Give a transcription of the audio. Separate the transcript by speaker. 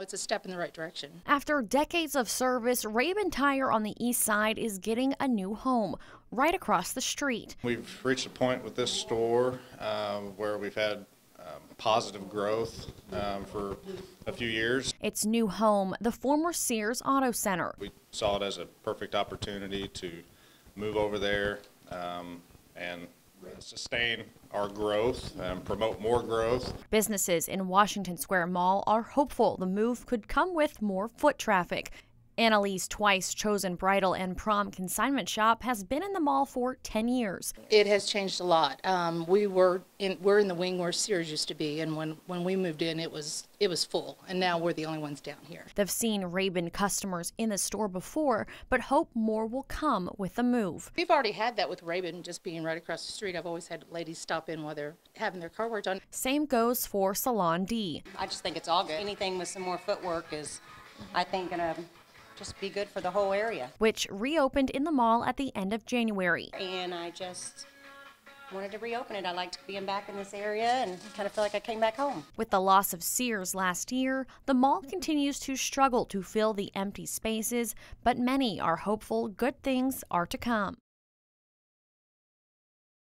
Speaker 1: It's a step in the right direction.
Speaker 2: After decades of service, Raben Tire on the east side is getting a new home right across the street.
Speaker 3: We've reached a point with this store uh, where we've had um, positive growth um, for a few years.
Speaker 2: Its new home, the former Sears Auto Center.
Speaker 3: We saw it as a perfect opportunity to move over there um, and sustain our growth and promote more growth.
Speaker 2: Businesses in Washington Square Mall are hopeful the move could come with more foot traffic. Annalise Twice Chosen Bridal and Prom Consignment Shop has been in the mall for 10 years.
Speaker 1: It has changed a lot. Um, we were in, we're in the wing where Sears used to be, and when, when we moved in, it was it was full, and now we're the only ones down here.
Speaker 2: They've seen Raben customers in the store before, but hope more will come with the move.
Speaker 1: We've already had that with Raben just being right across the street. I've always had ladies stop in while they're having their car work done.
Speaker 2: Same goes for Salon D.
Speaker 4: I just think it's all good. Anything with some more footwork is, I think, gonna just be good for the whole area.
Speaker 2: Which reopened in the mall at the end of January.
Speaker 4: And I just wanted to reopen it. I liked being back in this area and kind of feel like I came back home.
Speaker 2: With the loss of Sears last year, the mall continues to struggle to fill the empty spaces, but many are hopeful good things are to come.